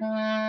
Bye.